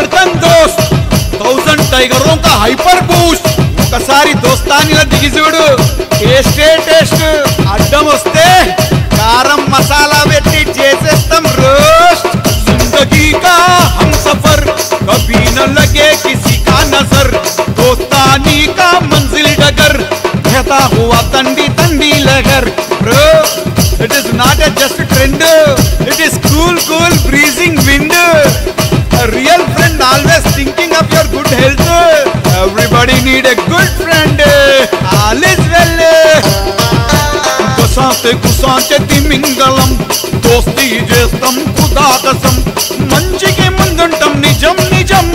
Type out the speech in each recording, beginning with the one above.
గర్దన్ దోస్త్. Thousand tiger ఒక hyper boost. ఒకసారి దోస్తానిలా దిగి చూడు. టేస్టే టేస్ట్. అడ్డం వస్తే కారం మసాలా పెట్టి చేసేస్తాం రోస్ట్. జిందగీ కా హమ్ సఫర్. కభీ న లగే కిసి కా నజర్. దోస్తానీ కా మంజిల్ డగర్. कहता हुआ తండి तंडी लहर కుదిరితే కుసాంచతి మింగళం దోస్తీ చేస్తాం కుదాకసం. మంచికి ముందుంటాం నిజం నిజం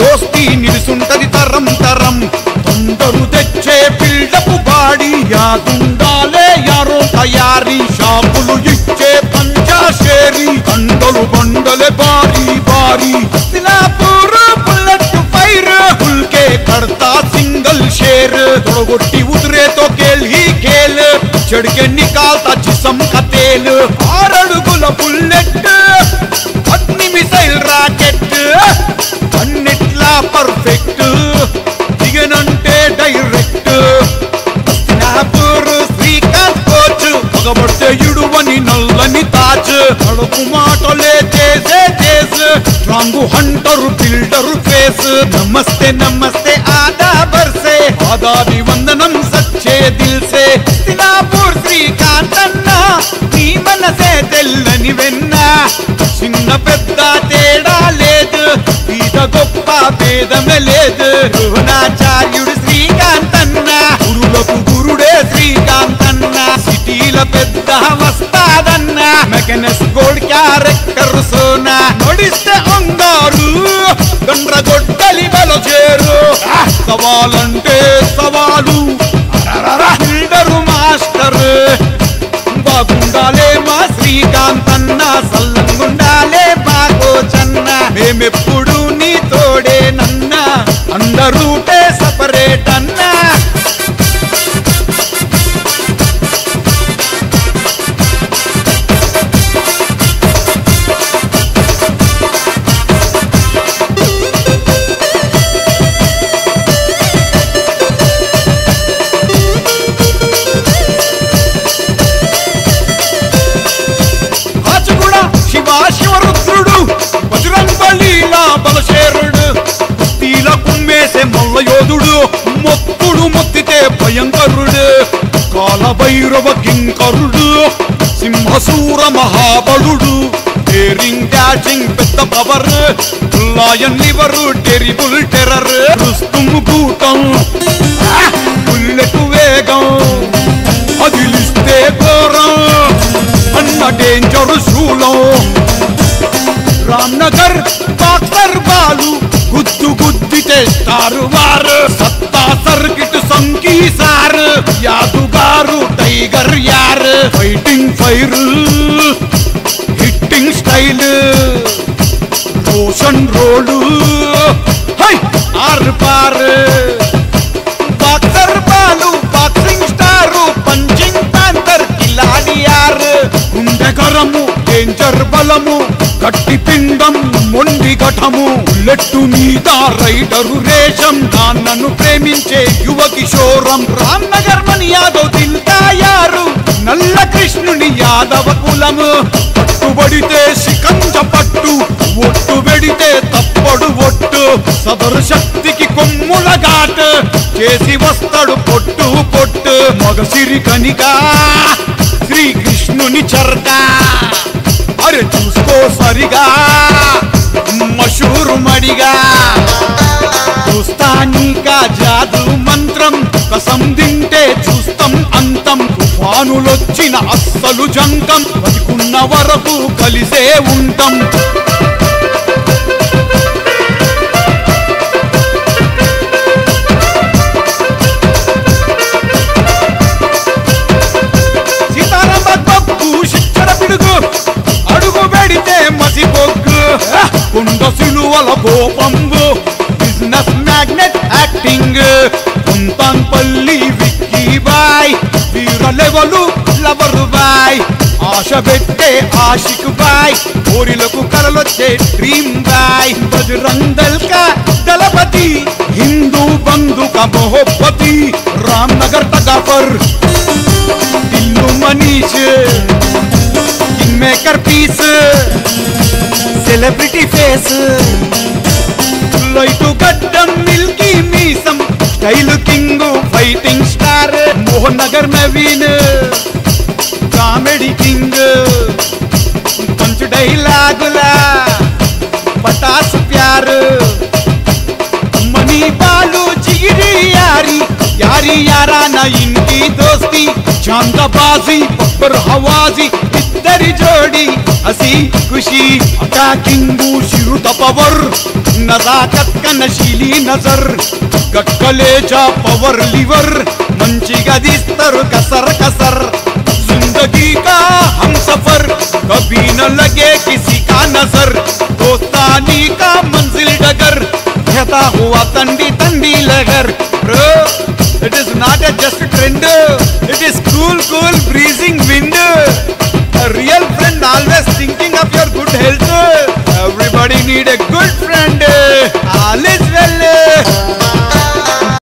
దోస్తీ నిలుసుంటది తరం తరం. తొందరు తెచ్చే బిల్డపు బాడి యాదుండాలే యారో తయారీ. షాపులు ఇచ్చే పంచా షేరీ కండలు కొండలే భారీ భారీ. హస్తినాపూర్ బుల్లెట్ ఫైర్ హుల్కే కడతా సింగల్ షేర్. తొడగొట్టి चढ़ के निकालता जिसम का तेल और अड़गुल बुलेट అగ్ని మిసైల్ రాకెట్ అన్నిట్లా పర్ఫెక్ట్ దిగనంటే డైరెక్ట్ స్నాపర్ శ్రీకాంత్ కోచ్ పగబడితే ఇడువని నల్లని తాజ్ కడుపు మాటలే చేసే చేస్ స్ట్రాంగ్ హంటర్ బిల్డర్ ఫేస్ నమస్తే నమస్తే ఆదా బర్సే ఆదాది వందనం సచ్చే దిల్ భేదం లేదు. రోహనాచార్యుడు శ్రీకాంత్ అన్న గురులకు గురుడే శ్రీకాంత్ అన్న సిటీల పెద్ద వస్తాదన్న మెకనస్ గోడ్ క్యారెక్టర్ సోనా నడిస్తే అంగారు గండ్రగొడ్డలి బల చేరు సవాలంటే సవాలు ಭಯಂಕರುಡು ಕಾಲಭೈರವ ಕಿಂಕರುಡು ಸಿಂಹಸೂರ ಮಹಾಬಳುಡು டேரிங் டேஷிங் பெத்த பவர் லாயன் இவரு டெரிபுல் டெரர் ருஸ்தும் கூட்டம் புல்லட் வேகம் அதிலிஸ்தே கோரம் அண்ணா டேஞ்சர் சூலம். ராம்நகர் டாக்டர் பாலு குத்து குத்தி டேஸ்டாரு வாரு స్టైల్ హిట్టింగ్ స్టైల్ రోషన్ రోలు హై ఆర్ పార్. Boxer Balu boxing star punching panther కిలాడియార్ గుండెకరము డేంజర్ బలము గట్టి పిండం మొండి ఘటము. లెట్టు మీద రైడరు రేషం నాన్నను ప్రేమించే యువ కిషోరం రామ్ నగర్ మని యాదవ్ తింటా. యాదవ కులము. పట్టుబడితే శికంజ పట్టు ఒట్టు పెడితే తప్పడు ఒట్టు. సదరు శక్తికి కొమ్ముల ఘాట్ చేసి వస్తాడు పొట్టు పొట్టు. మగసిరి కనిక శ్రీకృష్ణుని చర్క అరే చూసుకో సరిగా మషూరు మడిగా తుఫానులొచ్చిన అస్సలు జంకం బతికున్న వరకు కలిసే ఉంటాం. आश बेटे, आशिक बाई। ओरी लोग कलल ड्रीम बाई बजरंगल का दलपति, हिंदू बंधु का मोहपति रामनगर टका पर। Hindu Manish maker piece celebrity face light गड्डम मिल्की मीसम स्टाइल किंग फाइटिंग स्टार मोहनगर में भी। यार। मनी बालू जीरी यारी। यारी यारा ना इनकी दोस्ती। चांदाबाजी पर हवाजी इधर जोड़ी। हसी खुशी का किंदू शिरु पवर। नजाकत का नशीली नज़र। कक्कले जा पवर लीवर। मंची का दिस्तर कसर कसर। ज़िंदगी का हम सफ़र। कभी न लगे किसी का नज़र। दोस्तानी का लगा हुआ तंडी तंडी लहर।